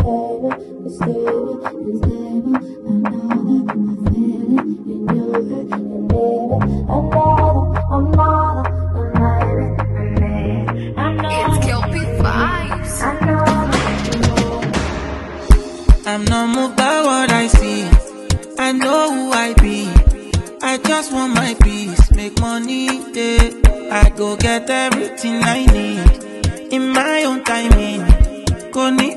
stable, it's stable, it's never. I know that I feel it in your head, and baby, I know that I'm not a lady, a lady. I know It's Kelpie Vibes. I know that. I'm not moved by what I see. I know who I be. I just want my peace, make money, yeah. I go get everything I need in my own timing. Go need